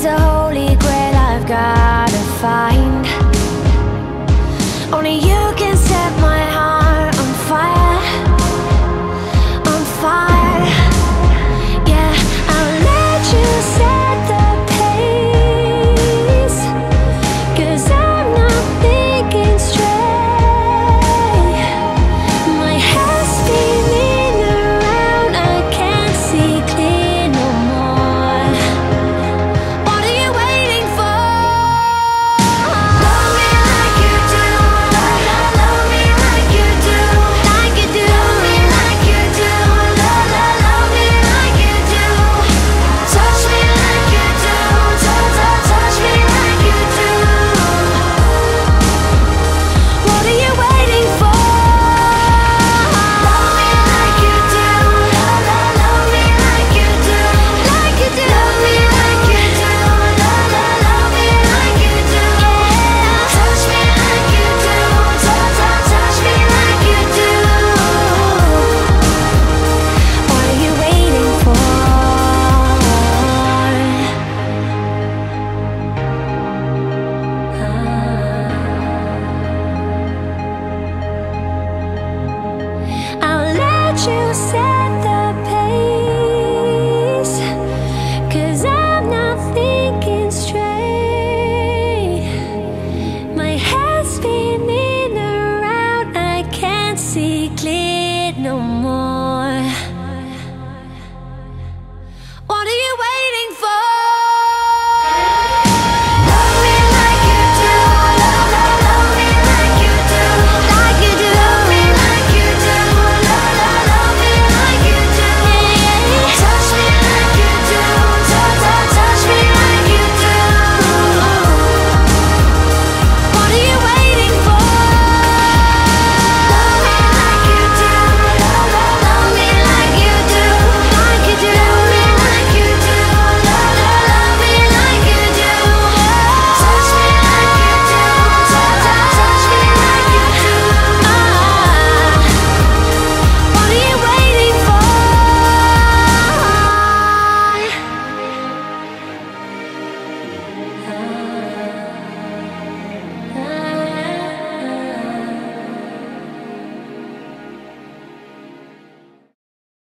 is a holy grail I've gotta find. clear no more.